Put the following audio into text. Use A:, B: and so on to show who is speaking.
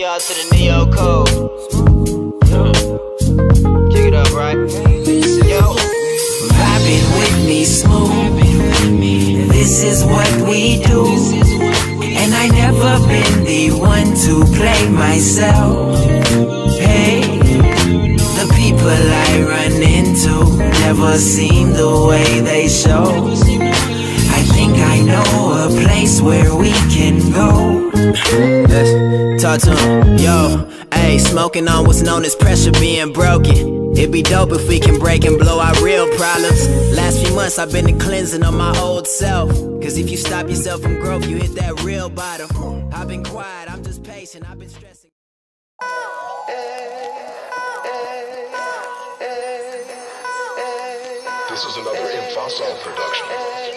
A: y'all to the Neo Code. Check it out, right? Yo.
B: Vibing with me smooth. This is what we do. And I never been the one to play myself. Hey, the people I run into never seem the way they show. I think I know a place where we can go.
A: Let's talk to him. Yo, ayy, smoking on what's known as pressure being broken. It'd be dope if we can break and blow our real problems. Last few months I've been the cleansing of my old self. Cause if you stop yourself from growth, you hit that real bottom. I've been quiet, I'm just patient, I've been stressing.
C: This is another M. Fasol production.